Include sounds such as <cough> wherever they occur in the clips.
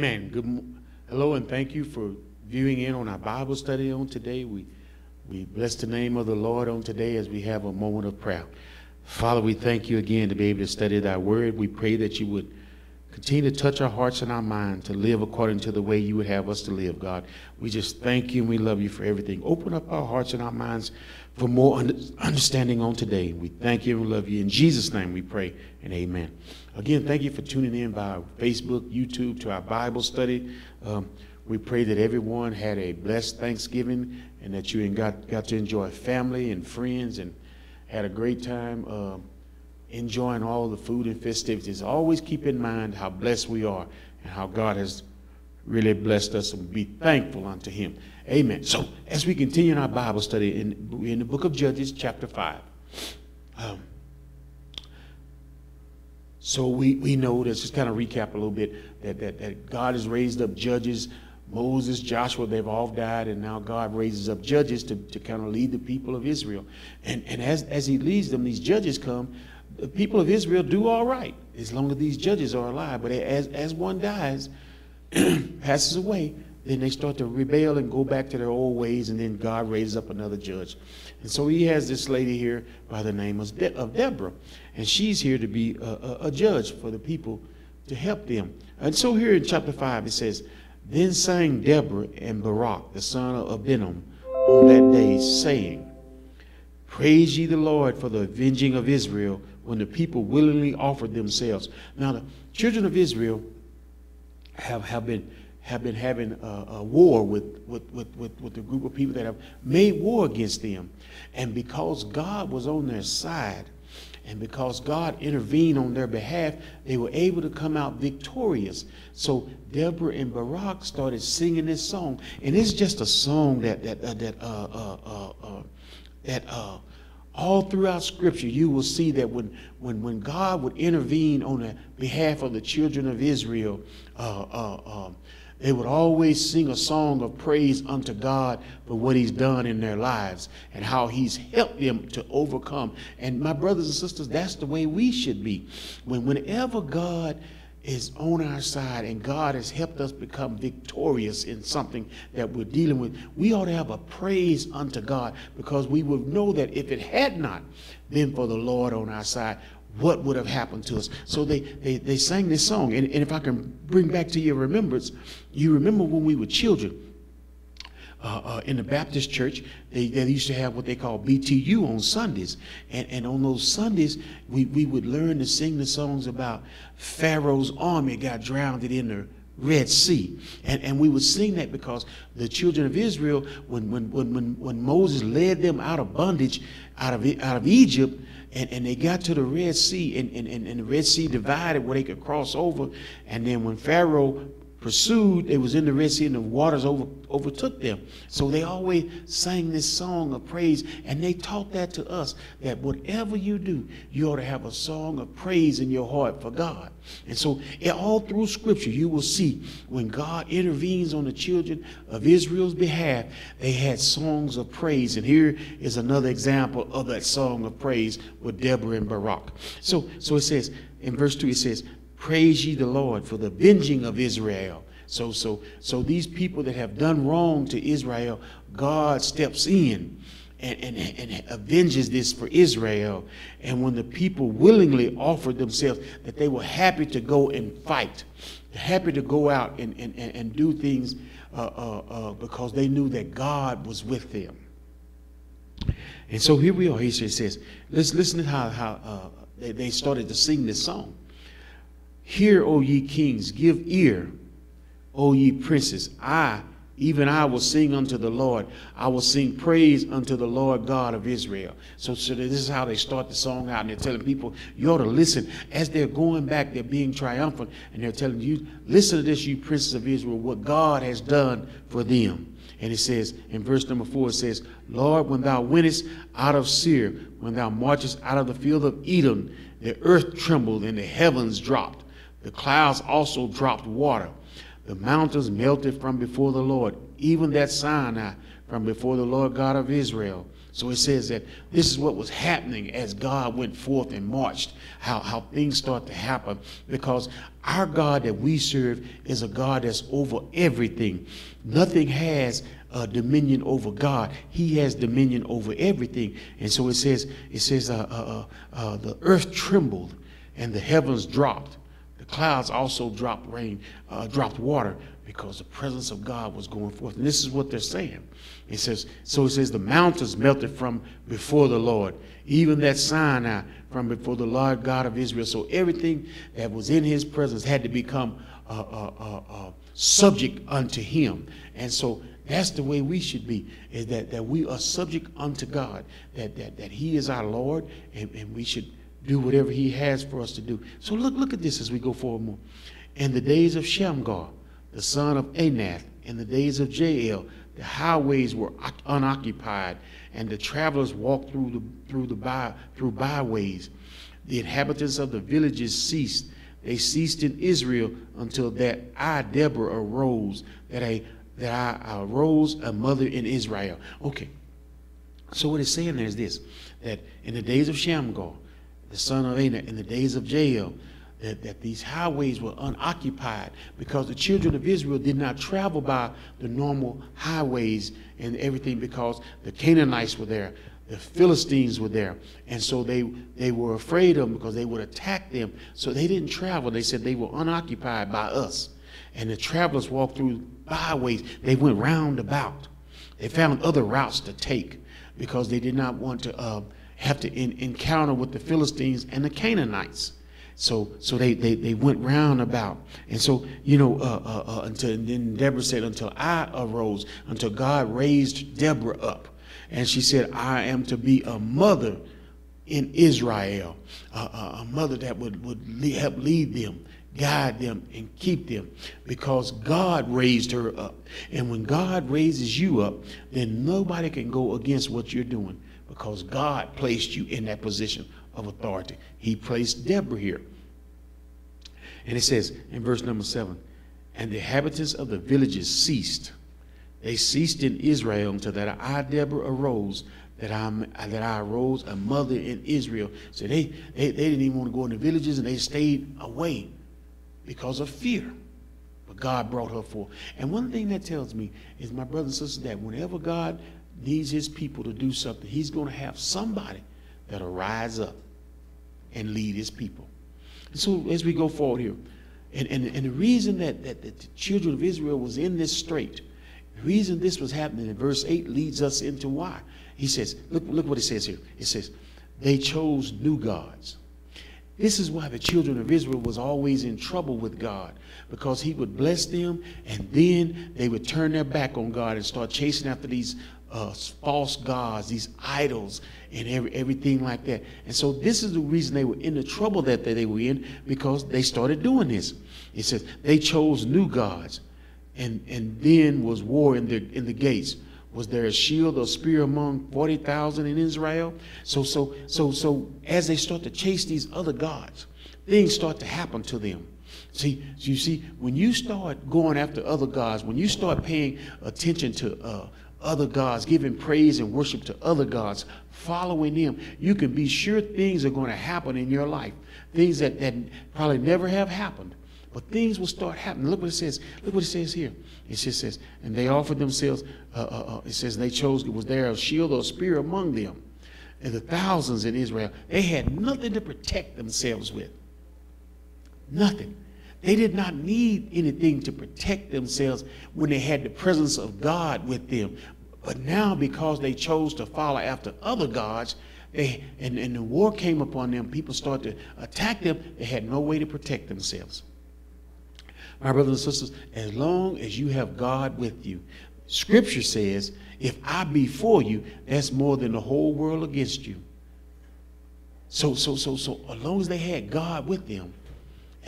Amen. Good. Hello, and thank you for viewing in on our Bible study on today. We we bless the name of the Lord on today as we have a moment of prayer. Father, we thank you again to be able to study thy word. We pray that you would continue to touch our hearts and our minds to live according to the way you would have us to live, God. We just thank you and we love you for everything. Open up our hearts and our minds for more under- understanding on today. We thank you and we love you. In Jesus' name we pray and amen. Again, thank you for tuning in by Facebook, YouTube to our Bible study. Um, we pray that everyone had a blessed Thanksgiving and that you got, got to enjoy family and friends and had a great time uh, enjoying all the food and festivities. Always keep in mind how blessed we are and how God has really blessed us and be thankful unto him. Amen. So as we continue in our Bible study in, in the book of Judges, chapter 5. Um, so we, we know, let's just kind of recap a little bit, that, that, that God has raised up judges. Moses, Joshua, they've all died, and now God raises up judges to, to kind of lead the people of Israel. And, and as, as he leads them, these judges come, the people of Israel do all right, as long as these judges are alive. But as, as one dies, <clears throat> passes away, then they start to rebel and go back to their old ways, and then God raises up another judge. And so he has this lady here by the name of, De- of Deborah, and she's here to be a, a, a judge for the people to help them. And so here in chapter 5, it says, Then sang Deborah and Barak, the son of Abinoam, on that day, saying, Praise ye the Lord for the avenging of Israel when the people willingly offered themselves. Now, the children of Israel have, have been have been having a, a war with, with, with, with, with a group of people that have made war against them. And because God was on their side, and because God intervened on their behalf, they were able to come out victorious. So Deborah and Barak started singing this song, and it's just a song that that uh, that uh, uh, uh, uh, that uh, all throughout Scripture you will see that when when when God would intervene on the behalf of the children of Israel, uh, uh, um, they would always sing a song of praise unto God for what He's done in their lives and how He's helped them to overcome. And my brothers and sisters, that's the way we should be. When whenever God is on our side and God has helped us become victorious in something that we're dealing with, we ought to have a praise unto God because we would know that if it had not been for the Lord on our side, what would have happened to us? So they, they, they sang this song. And, and if I can bring back to your remembrance, you remember when we were children. Uh, uh, in the Baptist church, they, they used to have what they call BTU on Sundays. And, and on those Sundays, we, we would learn to sing the songs about Pharaoh's army got drowned in the Red Sea. And, and we would sing that because the children of Israel, when, when, when, when, Moses led them out of bondage, out of, out of Egypt, and, and they got to the Red Sea, and, and, and the Red Sea divided where they could cross over. And then when Pharaoh pursued, they was in the Red Sea and the waters over, overtook them. So they always sang this song of praise, and they taught that to us that whatever you do, you ought to have a song of praise in your heart for God. And so all through Scripture, you will see when God intervenes on the children of Israel's behalf, they had songs of praise. And here is another example of that song of praise with Deborah and Barak. So, so it says in verse 2, it says, Praise ye the Lord for the avenging of Israel. So, so, so these people that have done wrong to Israel, God steps in and, and, and avenges this for Israel. And when the people willingly offered themselves, that they were happy to go and fight, happy to go out and, and, and, do things uh, uh, uh, because they knew that God was with them. And so here we are. He says, let's listen to how, how uh, they, they started to sing this song. Hear, O ye kings, give ear, O ye princes. I, even I, will sing unto the Lord. I will sing praise unto the Lord God of Israel. So, so this is how they start the song out, and they're telling people, you ought to listen. As they're going back, they're being triumphant, and they're telling you, listen to this, you princes of Israel, what God has done for them. And it says in verse number four, it says, Lord, when thou wentest out of Seir, when thou marchest out of the field of Edom, the earth trembled and the heavens dropped. The clouds also dropped water. the mountains melted from before the Lord, even that Sinai from before the Lord God of Israel. So it says that this is what was happening as God went forth and marched, how, how things start to happen. Because our God that we serve is a God that's over everything. Nothing has uh, dominion over God. He has dominion over everything. And so it says, it says, uh, uh, uh, uh the earth trembled and the heavens dropped. Clouds also dropped rain, uh, dropped water because the presence of God was going forth. And this is what they're saying. It says, so it says the mountains melted from before the Lord, even that Sinai from before the Lord God of Israel. So everything that was in his presence had to become uh, uh, uh, subject unto him. And so that's the way we should be, is that, that we are subject unto God, that, that, that he is our Lord, and, and we should do whatever he has for us to do. So look, look at this as we go forward more. In the days of Shamgar, the son of Anath, in the days of Jael, the highways were unoccupied, and the travelers walked through the through the by, through byways. The inhabitants of the villages ceased. They ceased in Israel until that I, Deborah, arose, that I that I arose a mother in Israel. Okay. So what it's saying there is this, that in the days of Shamgar, the son of Anath, in the days of Jael, that, that these highways were unoccupied because the children of Israel did not travel by the normal highways and everything because the Canaanites were there, the Philistines were there. And so they, they were afraid of them because they would attack them. So they didn't travel. They said they were unoccupied by us. And the travelers walked through byways. They went round about. They found other routes to take because they did not want to uh, have to in, encounter with the Philistines and the Canaanites. So, so they, they, they went round about. And so, you know, uh, uh, uh, until, then Deborah said, until I arose, until God raised Deborah up. And she said, I am to be a mother in Israel, a mother that would, would help lead them guide them and keep them because God raised her up. And when God raises you up, then nobody can go against what you're doing because God placed you in that position of authority. He placed Deborah here. And it says in verse number seven, and the inhabitants of the villages ceased. They ceased in Israel until that I, Deborah, arose, that I, that I arose a mother in Israel. So they, they, they didn't even want to go in the villages and they stayed away because of fear. But God brought her forth. And one thing that tells me is, my brothers and sisters, that whenever God needs his people to do something, he's going to have somebody that'll rise up and lead his people. And so as we go forward here, and, and, and the reason that, that, that the children of Israel was in this strait, the reason this was happening in verse 8 leads us into why. He says, look, look what it says here. It says, they chose new gods. This is why the children of Israel was always in trouble with God because he would bless them and then they would turn their back on God and start chasing after these uh, false gods, these idols, and every, everything like that. And so this is the reason they were in the trouble that they were in because they started doing this. It says they chose new gods, and and then was war in the in the gates. Was there a shield or spear among 40,000 in Israel? So, so, so, so, as they start to chase these other gods, things start to happen to them. See, you see, when you start going after other gods, when you start paying attention to uh, other gods, giving praise and worship to other gods, following them, you can be sure things are going to happen in your life. Things that, that probably never have happened. But things will start happening. Look what it says. Look what it says here. It just says, and they offered themselves, uh, uh, uh, it says, they chose, was there a shield or a spear among them? And the thousands in Israel, they had nothing to protect themselves with. Nothing. They did not need anything to protect themselves when they had the presence of God with them. But now, because they chose to follow after other gods, they, and, and the war came upon them, people started to attack them, they had no way to protect themselves. My brothers and sisters, as long as you have God with you, Scripture says, if I be for you, that's more than the whole world against you. So, so, so, so, as long as they had God with them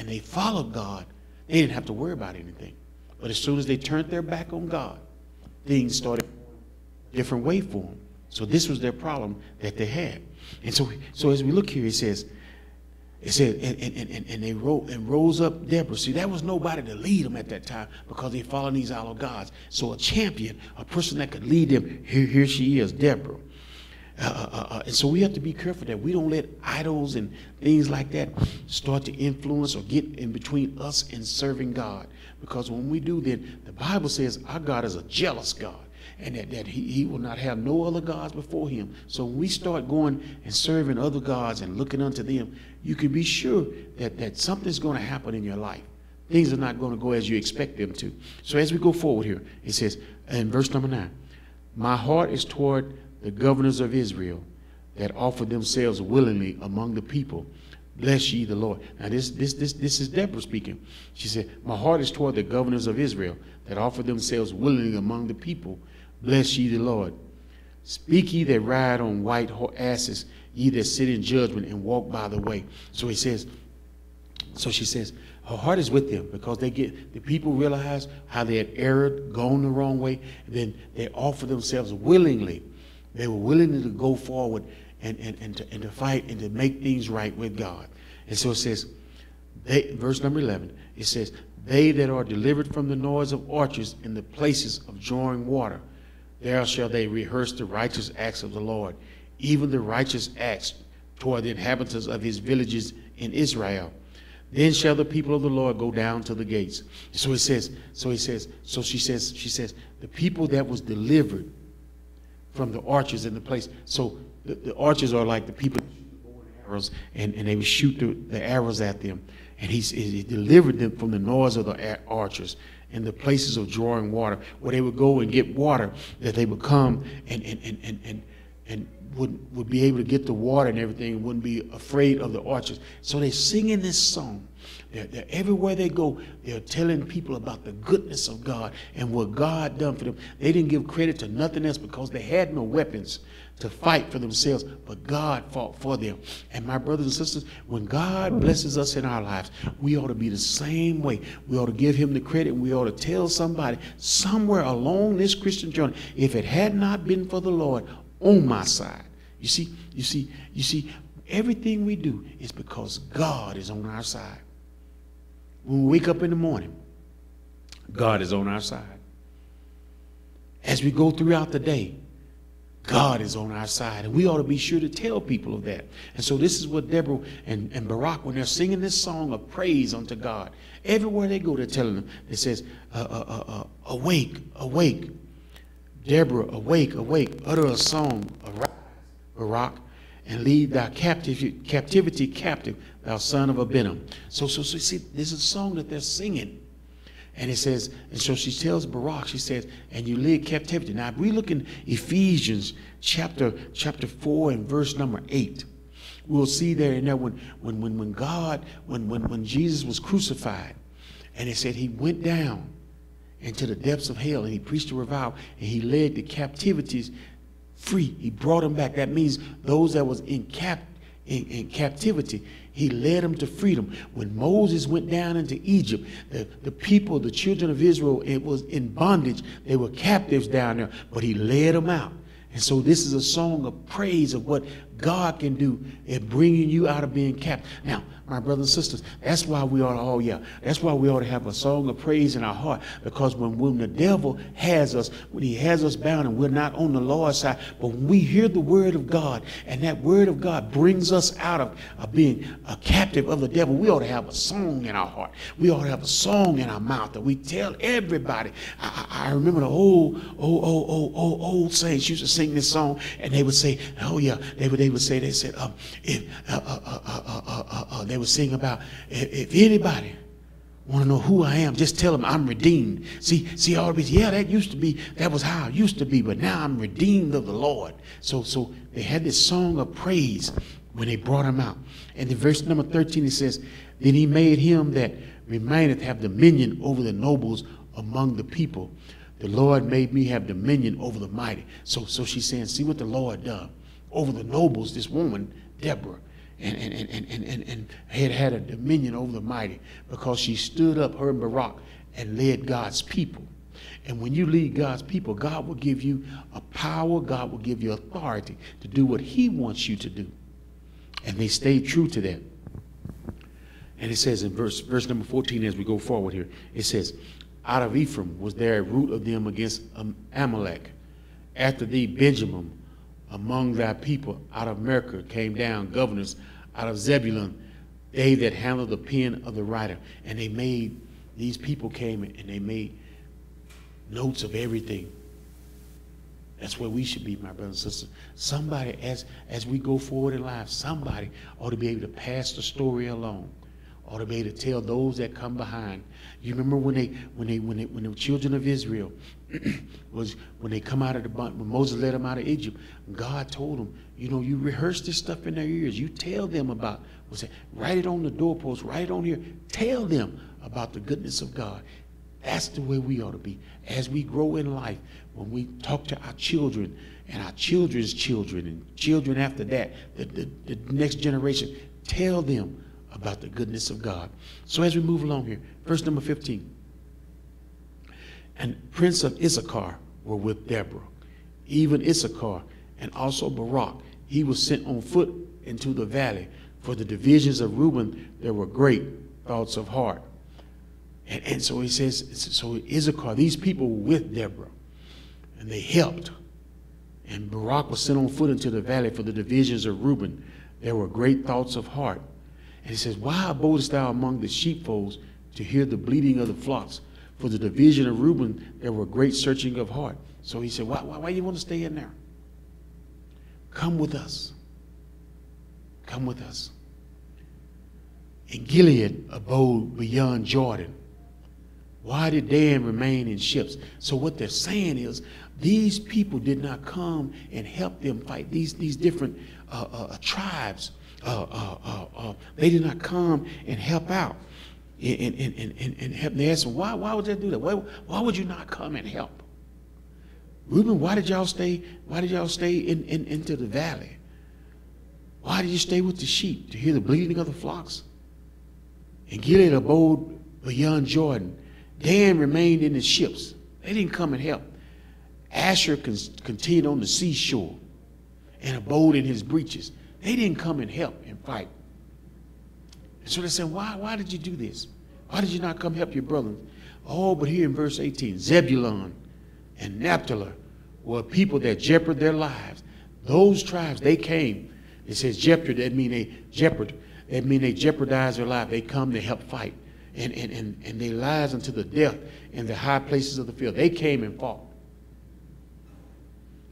and they followed God, they didn't have to worry about anything. But as soon as they turned their back on God, things started different way for them. So this was their problem that they had. And so, so as we look here, it says, it said, and, and, and, and they wrote and rose up Deborah. See, there was nobody to lead them at that time because they followed these idol gods. So a champion, a person that could lead them, here, here she is, Deborah. Uh, uh, uh, uh, and so we have to be careful that we don't let idols and things like that start to influence or get in between us and serving God. Because when we do, then the Bible says our God is a jealous God and that, that he, he will not have no other gods before him. So when we start going and serving other gods and looking unto them, you can be sure that, that something's going to happen in your life. Things are not going to go as you expect them to. So as we go forward here, it says in verse number nine, My heart is toward the governors of Israel that offer themselves willingly among the people. Bless ye the Lord. Now this this this this is Deborah speaking. She said, My heart is toward the governors of Israel that offer themselves willingly among the people Bless ye the Lord. Speak ye that ride on white asses, ye that sit in judgment and walk by the way. So he says, so she says, her heart is with them because they get the people realize how they had erred, gone the wrong way, and then they offer themselves willingly. They were willing to go forward and, and, and, to, and to fight and to make things right with God. And so it says, they, verse number 11, it says, They that are delivered from the noise of archers in the places of drawing water there shall they rehearse the righteous acts of the Lord, even the righteous acts toward the inhabitants of his villages in Israel. Then shall the people of the Lord go down to the gates. So it says, so he says, so she says, she says, the people that was delivered from the archers in the place. So the, the archers are like the people arrows and, and they would shoot the, the arrows at them. And he, he delivered them from the noise of the archers in the places of drawing water, where they would go and get water, that they would come and, and, and, and, and, and would, would be able to get the water and everything and wouldn't be afraid of the archers. So they're singing this song. They're, they're, everywhere they go, they're telling people about the goodness of God and what God done for them. They didn't give credit to nothing else because they had no weapons to fight for themselves, but God fought for them. And my brothers and sisters, when God blesses us in our lives, we ought to be the same way. We ought to give him the credit we ought to tell somebody somewhere along this Christian journey, if it had not been for the Lord on my side. You see, you see, you see, everything we do is because God is on our side. When we wake up in the morning, God is on our side. As we go throughout the day, God is on our side. And we ought to be sure to tell people of that. And so this is what Deborah and, and Barak, when they're singing this song of praise unto God, everywhere they go, they're telling them, it says, uh, uh, uh, uh awake, awake. Deborah, awake, awake. Utter a song, arise, Barak, and lead thy captivity, captivity captive, thou son of Abinoam. So, so, so see, this is a song that they're singing. And it says, and so she tells Barak, she says, and you lead captivity. Now, if we look in Ephesians chapter, chapter 4 and verse number 8, we'll see there in there when, when, when, when God, when, when, when Jesus was crucified, and it said he went down into the depths of hell and he preached a revival and he led the captivities free. He brought them back. That means those that was in cap in, in captivity, he led them to freedom. When Moses went down into Egypt, the, the people, the children of Israel, it was in bondage. They were captives down there, but he led them out. And so this is a song of praise of what God can do in bringing you out of being captive. Now, my brothers and sisters. That's why we ought to, oh yeah, that's why we ought to have a song of praise in our heart. Because when, when the devil has us, when he has us bound and we're not on the Lord's side, but when we hear the word of God and that word of God brings us out of, of being a captive of the devil, we ought to have a song in our heart. We ought to have a song in our mouth that we tell everybody. I, I remember the old, old, old, old, old, old saints used to sing this song and they would say, oh yeah, they would, they would say, they said, um, if, uh, uh, uh, uh, uh, uh, uh they was singing about if, if anybody want to know who I am, just tell them I'm redeemed. See, see, all these, yeah, that used to be, that was how I used to be, but now I'm redeemed of the Lord. So, so they had this song of praise when they brought him out. And in verse number 13, it says, Then he made him that remaineth have dominion over the nobles among the people. The Lord made me have dominion over the mighty. So, so she's saying, see what the Lord done over the nobles, this woman, Deborah and, and, and, and, and, and had had a dominion over the mighty because she stood up, her and Barak, and led God's people. And when you lead God's people, God will give you a power, God will give you authority to do what He wants you to do. And they stayed true to that. And it says in verse, verse number 14 as we go forward here, it says, Out of Ephraim was there a root of them against Amalek. After thee, Benjamin, among thy people, out of Machir came down governors, out of Zebulun, they that handled the pen of the writer. And they made, these people came and they made notes of everything. That's where we should be, my brothers and sisters. Somebody, as, as we go forward in life, somebody ought to be able to pass the story along ought to be to tell those that come behind. You remember when they when they when they when the children of Israel <clears throat> was when they come out of the when Moses led them out of Egypt, God told them, you know, you rehearse this stuff in their ears. You tell them about what's it, write it on the doorpost, write it on here. Tell them about the goodness of God. That's the way we ought to be. As we grow in life, when we talk to our children and our children's children and children after that, the, the, the next generation, tell them about the goodness of God. So as we move along here, verse number 15. And Prince of Issachar were with Deborah, even Issachar, and also Barak. He was sent on foot into the valley. For the divisions of Reuben, there were great thoughts of heart. And, and so he says, so Issachar, these people were with Deborah, and they helped. And Barak was sent on foot into the valley for the divisions of Reuben. There were great thoughts of heart. And he says, Why abodest thou among the sheepfolds to hear the bleating of the flocks? For the division of Reuben, there were great searching of heart. So he said, Why, why, why you want to stay in there? Come with us. Come with us. And Gilead abode beyond Jordan. Why did Dan remain in ships? So what they're saying is these people did not come and help them fight these, these different uh, uh, tribes uh, uh, uh, they did not come and help out and, and, and, and, help. They asked why, why would they do that? Why, why would you not come and help? Reuben, why did y'all stay? Why did y'all stay in, in, into the valley? Why did you stay with the sheep to hear the bleating of the flocks? And Gilead abode beyond Jordan. Dan remained in the ships. They didn't come and help. Asher continued on the seashore and abode in his breeches. They didn't come and help and fight. And So they said, why, why did you do this? Why did you not come help your brothers? Oh, but here in verse 18, Zebulun and Naphtali were people that jeopardized their lives. Those tribes, they came. It says jeopard, that mean they jeopard. That mean they jeopardize their life. They come to help fight. And, and, and, and they lies unto the death in the high places of the field. They came and fought.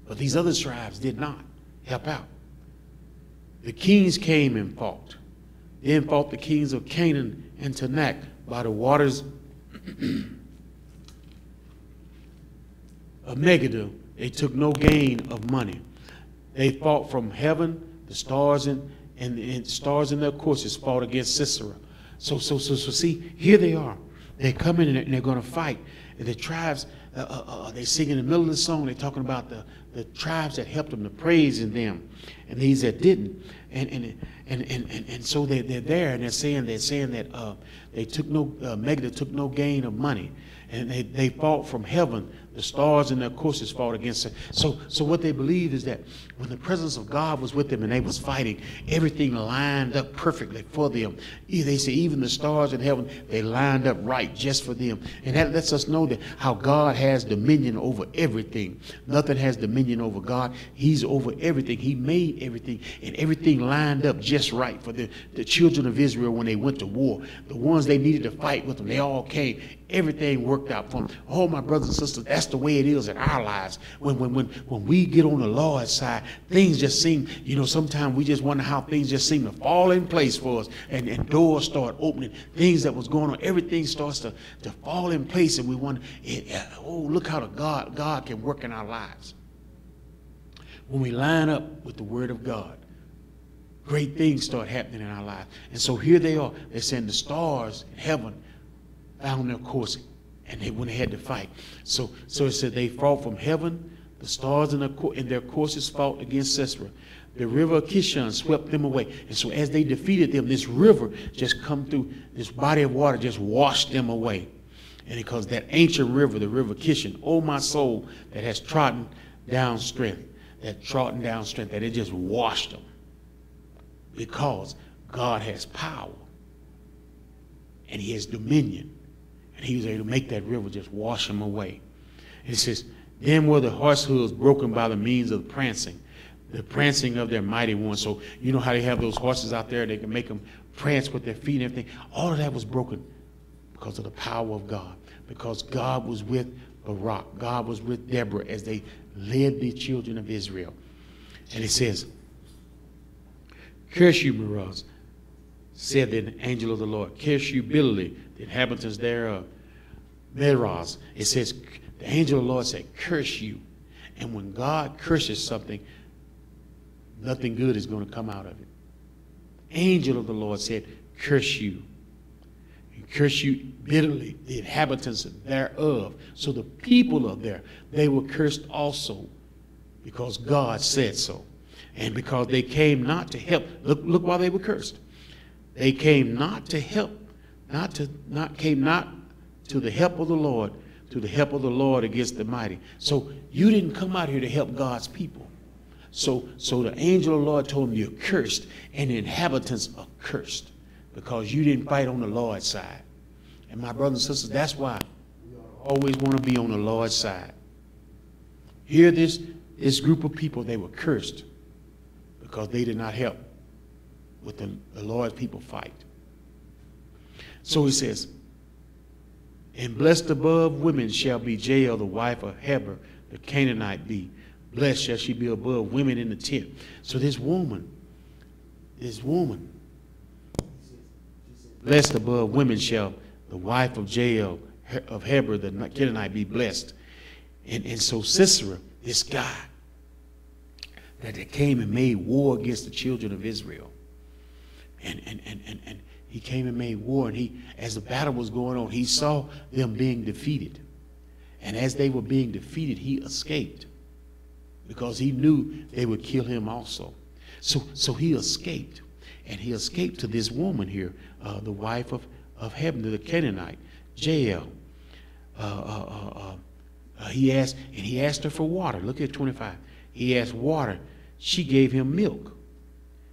But these other tribes did not help out. The kings came and fought. Then fought the kings of Canaan and Taanach by the waters of Megiddo. They took no gain of money. They fought from heaven, the stars and, and, and stars in their courses fought against Sisera. So, so, so, so see, here they are. They're coming and they're going to fight. And the tribes, uh, uh, uh, they sing in the middle of the song, they're talking about the, the tribes that helped them, the praise in them, and these that didn't. And, and, and, and, and, and so they, they're there and they're saying, they're saying that uh, they took no, uh, took no gain of money. And they, they fought from heaven the stars in their courses fought against it. So, so what they believe is that when the presence of God was with them and they was fighting, everything lined up perfectly for them. They say even the stars in heaven, they lined up right just for them. And that lets us know that how God has dominion over everything. Nothing has dominion over God. He's over everything. He made everything. And everything lined up just right for the, the children of Israel when they went to war. The ones they needed to fight with them, they all came everything worked out for them. Oh, my brothers and sisters, that's the way it is in our lives. When, when, when, when we get on the Lord's side, things just seem, you know, sometimes we just wonder how things just seem to fall in place for us and, and doors start opening. Things that was going on, everything starts to, to fall in place and we wonder, oh, look how the God, God can work in our lives. When we line up with the Word of God, great things start happening in our lives. And so here they are. They're saying the stars in heaven found their course and they went ahead to fight. So, so it said they fought from heaven, the stars in their, in their courses fought against Sisera. The river Kishon swept them away. And so as they defeated them, this river just come through, this body of water just washed them away. And because that ancient river, the river Kishon, oh my soul, that has trodden down strength, that trodden down strength, that it just washed them. Because God has power and he has dominion. And he was able to make that river just wash them away. It says, Then were the horse hooves broken by the means of the prancing, the prancing of their mighty ones. So you know how they have those horses out there, they can make them prance with their feet and everything. All of that was broken because of the power of God. Because God was with Barak. God was with Deborah as they led the children of Israel. And it says, Curse you, Meroz, said the angel of the Lord. Curse you bitterly, the inhabitants thereof. Meroz. It says, the angel of the Lord said, Curse you. And when God curses something, nothing good is going to come out of it. Angel of the Lord said, Curse you. Curse you bitterly, the inhabitants thereof. So the people of there, they were cursed also because God said so. And because they came not to help. Look, look why they were cursed. They came not to help, not to not came not to the help of the Lord, to the help of the Lord against the mighty. So you didn't come out here to help God's people. So so the angel of the Lord told them you're cursed, and the inhabitants are cursed because you didn't fight on the Lord's side. And my brothers and sisters, that's why always want to be on the Lord's side. Hear this, this group of people, they were cursed because they did not help with the, the Lord's people fight. So he says, and blessed above women shall be Jael, the wife of Heber, the Canaanite be. Blessed shall she be above women in the tent. So this woman, this woman, blessed above women shall the wife of Jael, of Heber, the Canaanite, be blessed. And, and so Sisera, this guy, that came and made war against the children of Israel. And, and, and, and, and he came and made war. And he, as the battle was going on, he saw them being defeated. And as they were being defeated, he escaped because he knew they would kill him also. So, so he escaped. And he escaped to this woman here, uh, the wife of, of Heber, the Canaanite, Jael. Uh, uh, uh, he asked, and he asked her for water. Look at 25. He asked water. She gave him milk.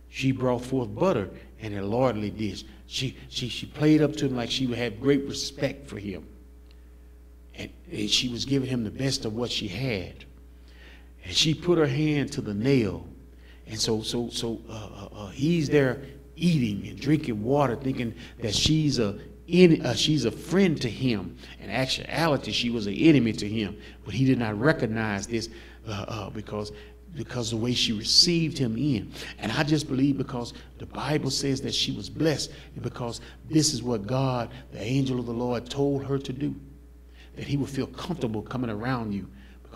She brought forth butter and a lordly dish. She, she, she played up to him like she had great respect for him. And, and she was giving him the best of what she had. And she put her hand to the nail. And so, so, so uh, uh, uh he's there eating and drinking water, thinking that she's a in, uh, she's a friend to him. In actuality, she was an enemy to him. But he did not recognize this uh, uh, because because the way she received him in. And I just believe because the Bible says that she was blessed because this is what God, the angel of the Lord, told her to do. That he would feel comfortable coming around you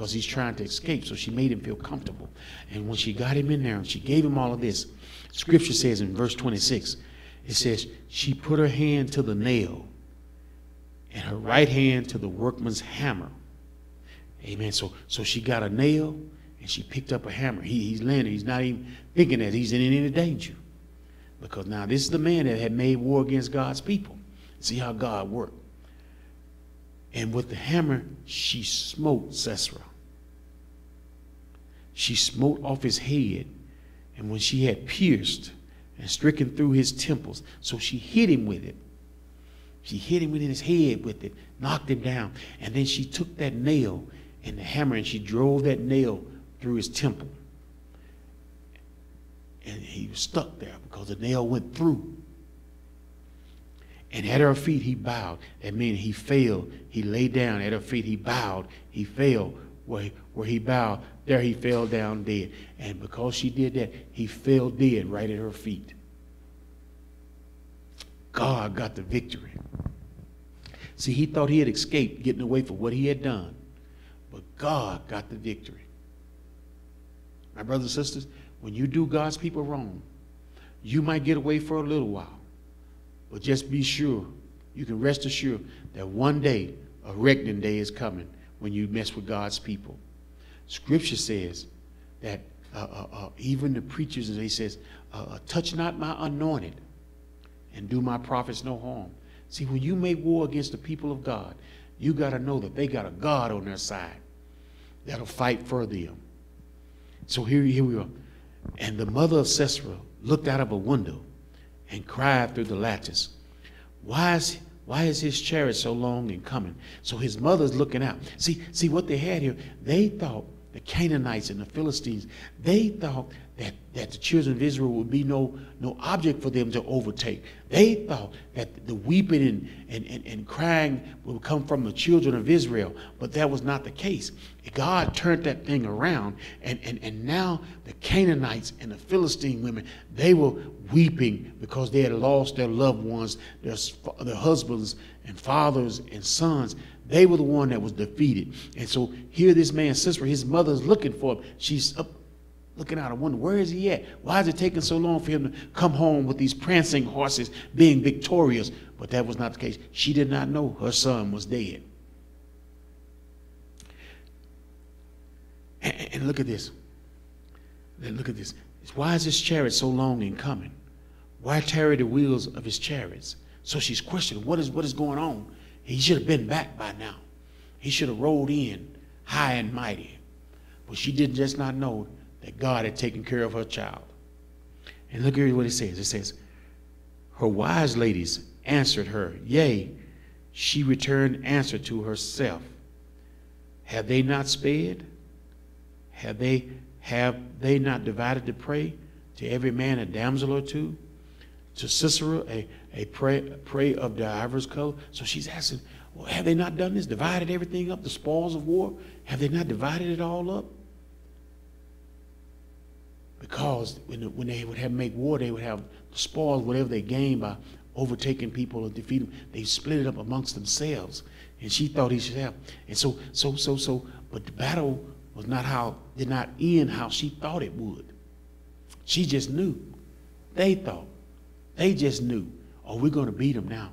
because he's trying to escape. So she made him feel comfortable. And when she got him in there and she gave him all of this, scripture says in verse 26, it says, she put her hand to the nail and her right hand to the workman's hammer. Amen. So, so she got a nail and she picked up a hammer. He, he's landing. He's not even thinking that he's in any danger. Because now this is the man that had made war against God's people. See how God worked. And with the hammer, she smote Sisera. She smote off his head. And when she had pierced and stricken through his temples, so she hit him with it. She hit him in his head with it, knocked him down. And then she took that nail and the hammer and she drove that nail through his temple. And he was stuck there because the nail went through. And at her feet he bowed. That means he fell. He lay down. At her feet he bowed. He fell. Where, where he bowed, there he fell down dead. And because she did that, he fell dead right at her feet. God got the victory. See, he thought he had escaped getting away from what he had done. But God got the victory. My brothers and sisters, when you do God's people wrong, you might get away for a little while. But just be sure, you can rest assured that one day, a reckoning day is coming when you mess with God's people. Scripture says that uh, uh, uh, even the preachers, he says, uh, uh, touch not my anointed and do my prophets no harm. See, when you make war against the people of God, you got to know that they got a God on their side that'll fight for them. So here, here we are. And the mother of Sisera looked out of a window and cried through the lattice, why is, why is his chariot so long in coming? So his mother's looking out. See, see what they had here. They thought the Canaanites and the Philistines, they thought that, that the children of Israel would be no, no object for them to overtake. They thought that the weeping and, and, and, and crying would come from the children of Israel, but that was not the case. God turned that thing around, and, and, and now the Canaanites and the Philistine women, they were weeping because they had lost their loved ones, their, their husbands and fathers and sons. They were the one that was defeated. And so here this man's sister, his mother's looking for him. She's up looking out. I wonder, where is he at? Why is it taking so long for him to come home with these prancing horses being victorious? But that was not the case. She did not know her son was dead. And, and look at this. Look at this. Why is this chariot so long in coming? Why tarry the wheels of his chariots? So she's questioning what is what is going on. He should have been back by now. He should have rolled in high and mighty. But she did just not know that God had taken care of her child. And look at what it says. It says, Her wise ladies answered her, Yea, she returned answer to herself. Have they not spared? Have they have they not divided the prey to every man a damsel or two? To Sisera a, a prey, prey of divers color? So she's asking, well, have they not done this? Divided everything up, the spoils of war? Have they not divided it all up? Because when, when they would have make war, they would have spoils, whatever they gained by overtaking people or defeating them. They split it up amongst themselves. And she thought he should have. And so, so, so, so, but the battle was not how, did not end how she thought it would. She just knew. They thought. They just knew. Oh, we're going to beat them now.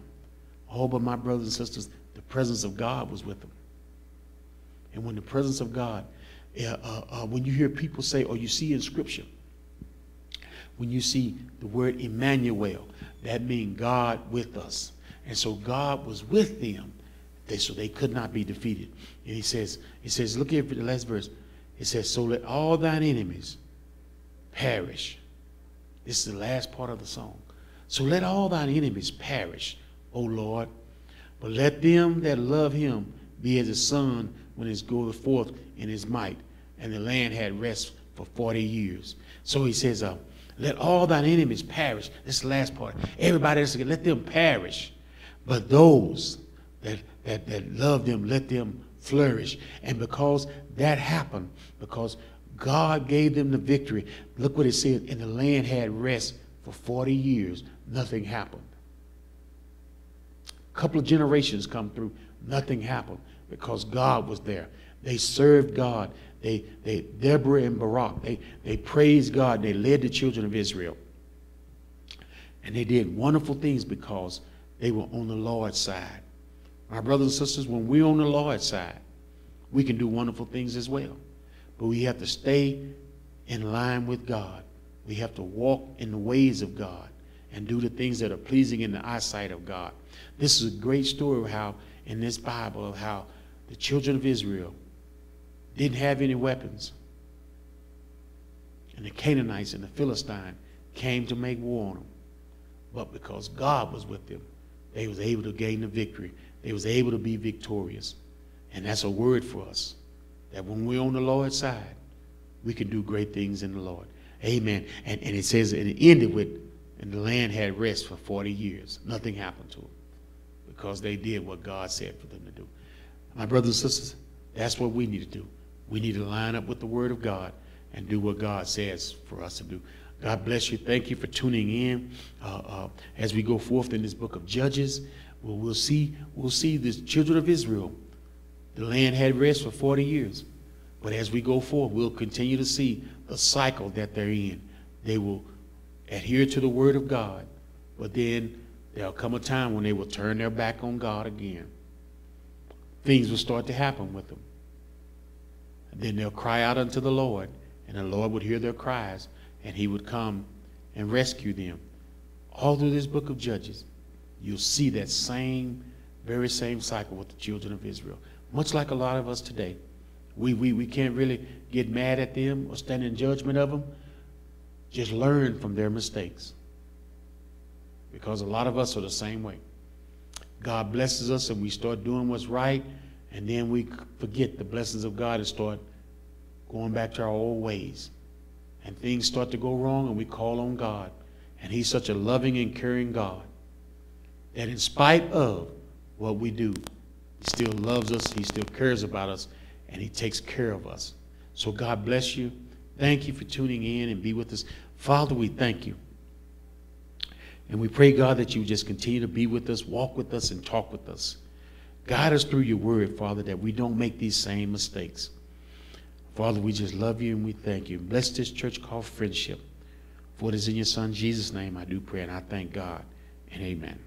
Oh, but my brothers and sisters, the presence of God was with them. And when the presence of God, uh, uh, uh, when you hear people say, or you see in Scripture, when you see the word Emmanuel, that means God with us. And so God was with them, they, so they could not be defeated. And he says, he says, look at the last verse. It says, so let all thine enemies perish. This is the last part of the song. So let all thine enemies perish, O Lord. But let them that love him be as a sun when it goeth forth in his might. And the land had rest for 40 years. So he says, uh, let all thine enemies perish. This is the last part. Everybody else, let them perish. But those that, that, that love them, let them flourish. And because that happened, because God gave them the victory, look what it says, and the land had rest for 40 years. Nothing happened. A couple of generations come through, nothing happened because God was there. They served God. They, they, Deborah and Barak, they, they praised God. They led the children of Israel. And they did wonderful things because they were on the Lord's side. My brothers and sisters, when we're on the Lord's side, we can do wonderful things as well. But we have to stay in line with God. We have to walk in the ways of God and do the things that are pleasing in the eyesight of God. This is a great story of how, in this Bible, of how the children of Israel didn't have any weapons. And the Canaanites and the Philistine came to make war on them. But because God was with them, they was able to gain the victory. They was able to be victorious. And that's a word for us. That when we're on the Lord's side, we can do great things in the Lord. Amen. And, and it says, it ended with, and the land had rest for 40 years. Nothing happened to them because they did what God said for them to do. My brothers and sisters, that's what we need to do. We need to line up with the Word of God and do what God says for us to do. God bless you. Thank you for tuning in. Uh, uh, as we go forth in this book of Judges, we'll, we'll see we'll see the children of Israel. The land had rest for 40 years. But as we go forward, we'll continue to see the cycle that they're in. They will adhere to the Word of God, but then there'll come a time when they will turn their back on God again. Things will start to happen with them. And then they'll cry out unto the Lord, and the Lord would hear their cries, and he would come and rescue them. All through this book of Judges, you'll see that same, very same cycle with the children of Israel. Much like a lot of us today. We, we, we can't really get mad at them or stand in judgment of them. Just learn from their mistakes. Because a lot of us are the same way. God blesses us and we start doing what's right, and then we forget the blessings of God and start going back to our old ways. And things start to go wrong, and we call on God. And He's such a loving and caring God that, in spite of what we do, He still loves us, He still cares about us, and He takes care of us. So, God bless you. Thank you for tuning in and be with us. Father, we thank you. And we pray, God, that you just continue to be with us, walk with us, and talk with us. Guide us through your word, Father, that we don't make these same mistakes. Father, we just love you and we thank you. Bless this church called Friendship. For it is in your Son, Jesus' name, I do pray, and I thank God. And amen.